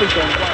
Africa.